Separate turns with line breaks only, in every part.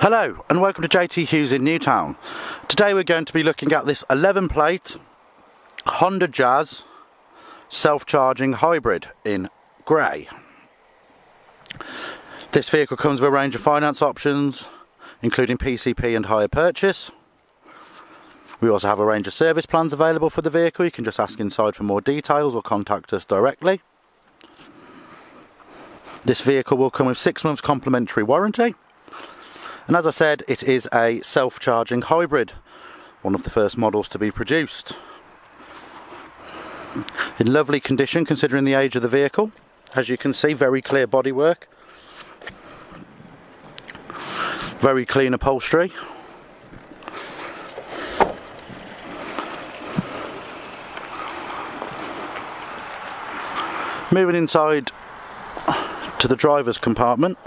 Hello and welcome to JT Hughes in Newtown. Today we're going to be looking at this 11 plate Honda Jazz self-charging hybrid in grey. This vehicle comes with a range of finance options including PCP and hire purchase. We also have a range of service plans available for the vehicle. You can just ask inside for more details or contact us directly. This vehicle will come with six months complimentary warranty and as I said, it is a self-charging hybrid, one of the first models to be produced. In lovely condition considering the age of the vehicle. As you can see, very clear bodywork. Very clean upholstery. Moving inside to the driver's compartment.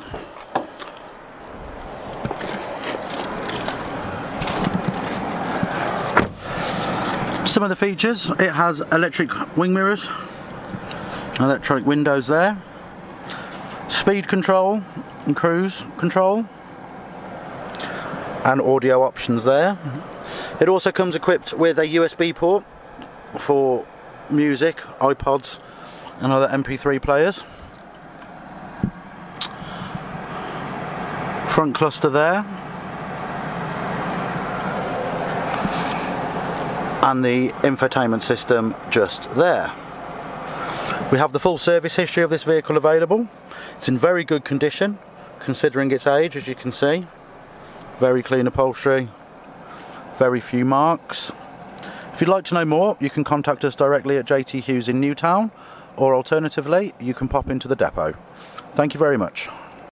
Some of the features, it has electric wing mirrors, electronic windows there, speed control and cruise control, and audio options there. It also comes equipped with a USB port for music, iPods and other MP3 players. Front cluster there. And the infotainment system just there. We have the full service history of this vehicle available. It's in very good condition considering its age as you can see. Very clean upholstery, very few marks. If you'd like to know more you can contact us directly at JT Hughes in Newtown or alternatively you can pop into the depot. Thank you very much.